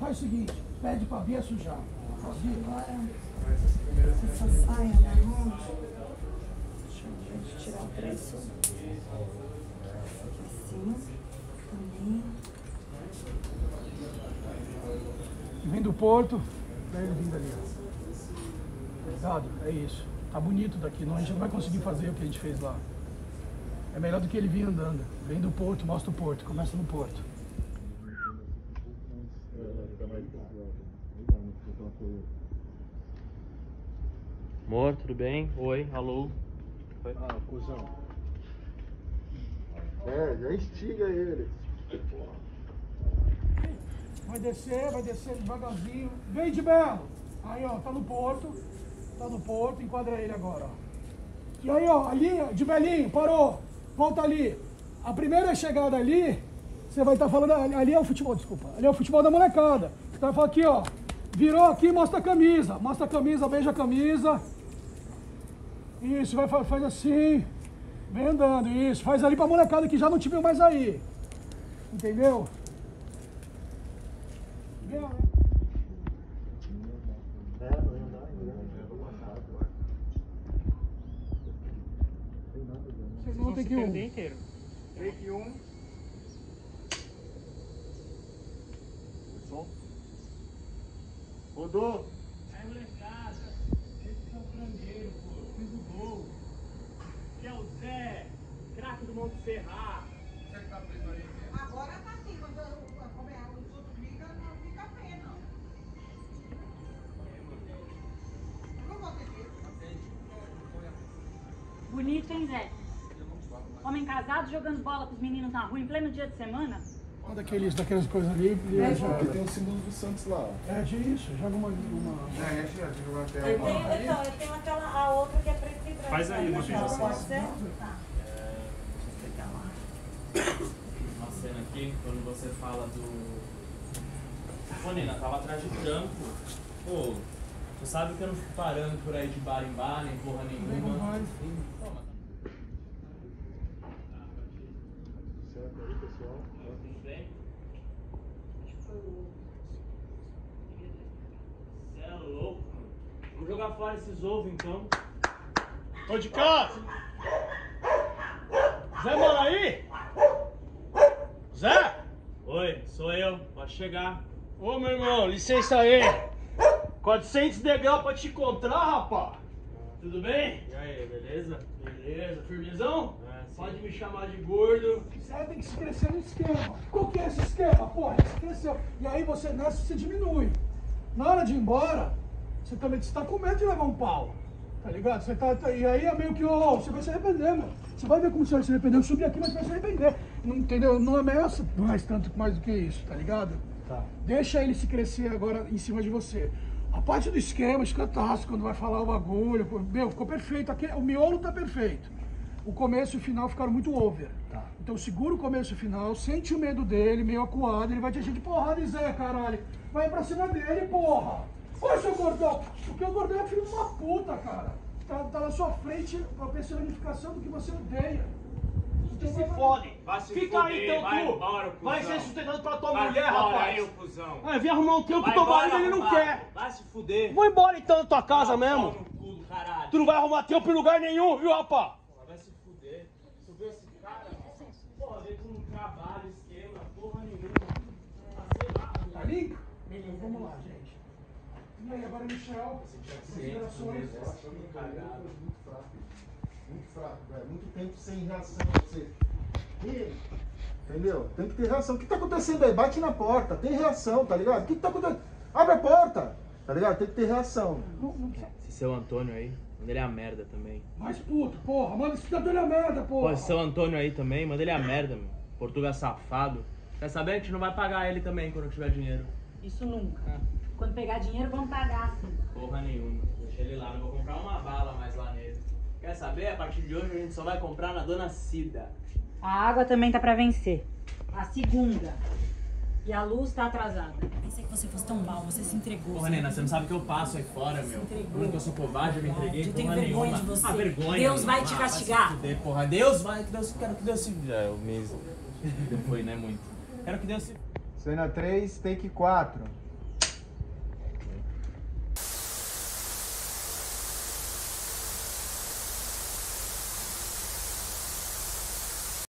Faz o seguinte, pede pra Bia sujar. Posso é ir? É. Essa saia né, da mão. Deixa eu tirar o preço. Assim. Também. Vem do Porto. Vem vindo ali. Cuidado, é isso. Tá bonito daqui, não, a gente não vai conseguir fazer o que a gente fez lá. É melhor do que ele vir andando. Vem do Porto, mostra o Porto, começa no Porto. Amor, tudo bem? Oi, alô. Ah, cuzão. É, já instiga ele. Vai descer, vai descer devagarzinho. Vem de Belo. Aí, ó, tá no Porto. Tá no Porto, enquadra ele agora. E aí, ó, ali, de Belinho, parou. Volta ali. A primeira chegada ali, você vai estar falando, ali é o futebol, desculpa. Ali é o futebol da molecada. Você vai falar aqui, ó. Virou aqui, mostra a camisa. Mostra a camisa, beija a camisa. Isso, vai, fa- faz assim. Vem andando, isso. Faz ali pra molecada que já não te viu mais aí. Entendeu? Entendeu, né? Vocês vão ter que um. inteiro. Take um. Som. Rodou. Aí, molecada, esse é o frangueiro, pô. Fiz o gol. Que é o Zé, craque do Monte Serrar. Agora tá assim, quando eu- como é, os outros ligam, não fica pena. Bonito, hein, Zé? Homem casado jogando bola com os meninos na rua em pleno dia de semana? Um daqueles, daquelas coisas ali. Porque Já, tem o símbolo do Santos lá. é isso, joga uma. uma... É, já jogou até Eu tenho, então, eu tenho aquela, a outra que é preto e branco. Faz aí uma Pode vez ser? assim. Tá. Deixa eu pegar lá. Uma cena aqui, quando você fala do. Pô, Nina, tava atrás de trampo. Pô, tu sabe que eu não fico parando por aí de bar em bar, nem porra Não nenhuma. vai. Pô, mas- Certo aí, pessoal. Tudo bem? Você é louco, mano. Vamos jogar fora esses ovos então. Tô de casa! Zé mora aí? Zé? Oi, sou eu, pode chegar. Ô meu irmão, licença aí. 400 degrau pra te encontrar, rapá. Tudo bem? E aí, beleza? Beleza, firmezão? É. Pode me chamar de gordo. Se crescer no esquema. Qual que é esse esquema? Porra, você cresceu. E aí você nessa você diminui. Na hora de ir embora, você também está com medo de levar um pau. Tá ligado? Você tá, tá- e aí é meio que, ó, você vai se arrepender, mano. Você vai ver como você vai se arrepender. Eu subi aqui, mas você vai se arrepender. Não, entendeu? Não ameaça mais tanto mais do que isso, tá ligado? Tá. Deixa ele se crescer agora em cima de você. A parte do esquema, escantaço, quando vai falar o bagulho, meu, ficou perfeito. Aqui, o miolo tá perfeito. O começo e o final ficaram muito over. Tá. Então segura o começo e o final, sente o medo dele, meio acuado, ele vai te encher de porrada e Zé, caralho. Vai pra cima dele, porra! Ô, seu gordão! Porque o gordão é filho de uma puta, cara. Tá, tá na sua frente a personificação do que você odeia. Que Então se vai- fode. Vai se Fica aí fuder, então vai tu. embora, vai ser sustentado pra tua Vai mulher, embora rapaz. aí, ô cuzão. Ah, vem arrumar um trampo Vai pro teu marido ele não quer. Vai se fuder. Vou embora então da tua casa um mesmo. Tu não vai arrumar trampo em lugar nenhum, viu, rapá? Porra, vai se fuder. Tu vê esse cara, porra, vem com um trabalho, esquema, porra nenhuma. Ah, sei lá. Tá limpo? Beleza, vamos lá, gente. E aí, agora, Michel, considerações. Muito fraco. Muito fraco, velho. Muito tempo sem reação. Você... Entendeu? Tem que ter reação. O que tá acontecendo aí? Bate na porta. Tem reação, tá ligado? O que, que tá acontecendo? Abre a porta. Tá ligado? Tem que ter reação. Não, não precisa- Esse seu Antônio aí, manda ele a merda também. Mais puto, porra. Manda esse cidadão a merda, Pô, porra. esse seu Antônio aí também, manda ele a merda, meu. Portuga safado. Quer saber? A gente não vai pagar ele também quando tiver dinheiro. Isso nunca. Quando pegar dinheiro, vamos pagar, sim. Porra nenhuma. Deixa ele lá, não vou comprar uma bala mais lá nele. Quer saber? A partir de hoje a gente só vai comprar na Dona Cida. A água também tá pra vencer. A segunda. E a luz tá atrasada. Pensei que você fosse tão mal, você se entregou. Porra, Nena, você não sabe que eu passo aí fora, meu. entregou. Falando que eu sou covarde, eu me entreguei. Eu tenho vergonha nenhuma. de você. Ah, vergonha. Deus vai te Ah, castigar. fuder, porra. Deus vai, que Deus, quero que Deus se... Já, eu me... Foi, né, muito. Quero que Deus se... Cena 3, take 4.